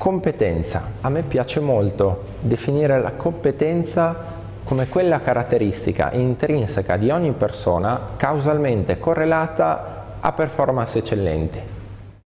Competenza. A me piace molto definire la competenza come quella caratteristica intrinseca di ogni persona causalmente correlata a performance eccellenti.